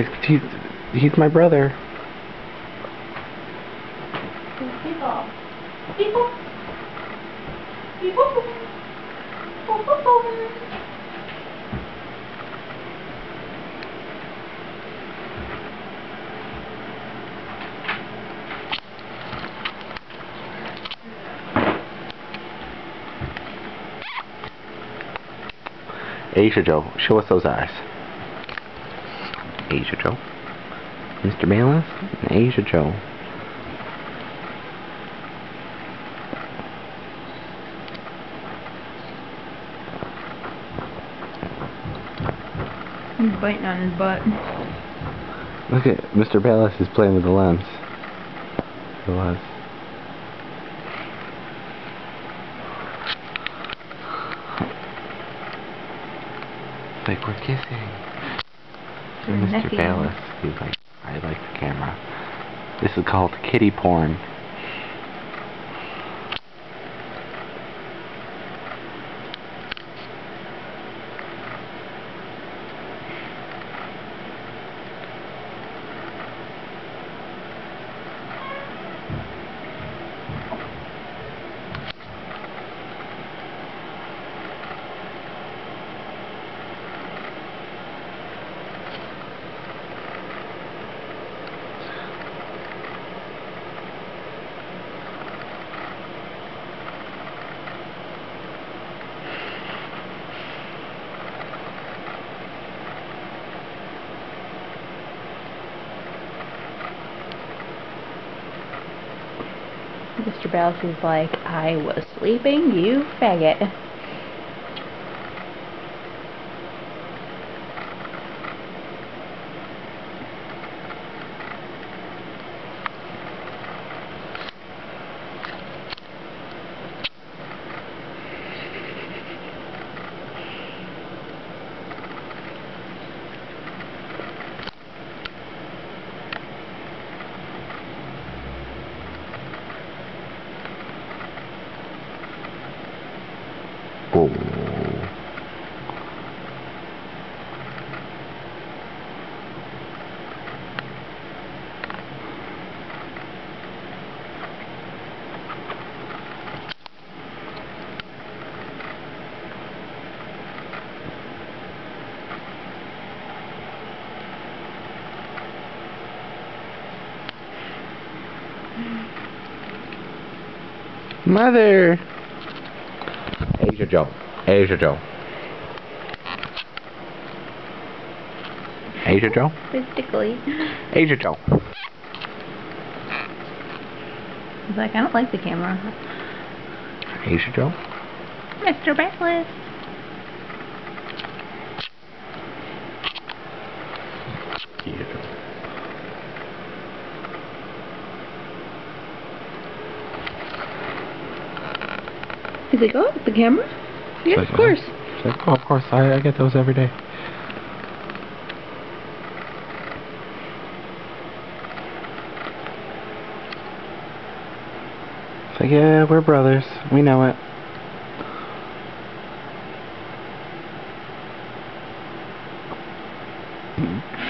Like, he's, he's my brother. People. People. People. People. Asia Joe, show us those eyes. Asia Joe. Mr. Bayless and Asia Joe. He's biting on his butt. Look at Mr. Bayless is playing with the lens. It was. Like we're kissing. And Mr. Bayless, he's like, I like the camera. This is called kitty porn. Mr. Ballas is like, I was sleeping, you faggot. Oh. Mother! Asia Joe. Asia Joe. Asia Joe? Physically. Asia Joe. He's like, I don't like the camera. Asia Joe? Mr. Asia Joe. He's like, oh, the camera? Yeah, like, of course. Like, oh, of course. I, I get those every day. So like, yeah, we're brothers. We know it. Mm -hmm.